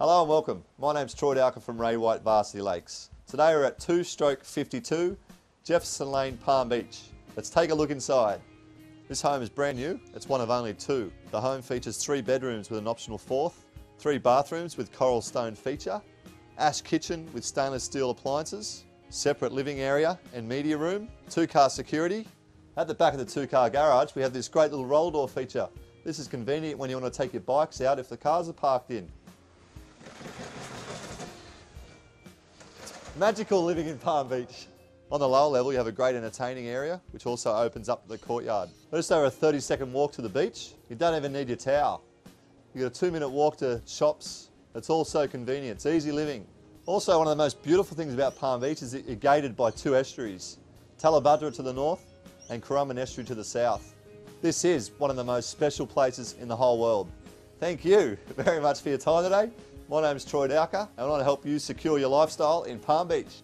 Hello and welcome. My name's Troy Dowker from Ray White Varsity Lakes. Today we're at 2 stroke 52 Jefferson Lane, Palm Beach. Let's take a look inside. This home is brand new. It's one of only two. The home features three bedrooms with an optional fourth, three bathrooms with coral stone feature, ash kitchen with stainless steel appliances, separate living area and media room, two car security. At the back of the two car garage we have this great little roll door feature. This is convenient when you want to take your bikes out if the cars are parked in. Magical living in Palm Beach. On the lower level you have a great entertaining area which also opens up the courtyard. Just over a 30 second walk to the beach. You don't even need your towel. You got a two minute walk to shops. It's all so convenient. It's easy living. Also one of the most beautiful things about Palm Beach is that you're gated by two estuaries. Tallebudgera to the north and Currumbin Estuary to the south. This is one of the most special places in the whole world. Thank you very much for your time today. My name is Troy Dowker and I want to help you secure your lifestyle in Palm Beach.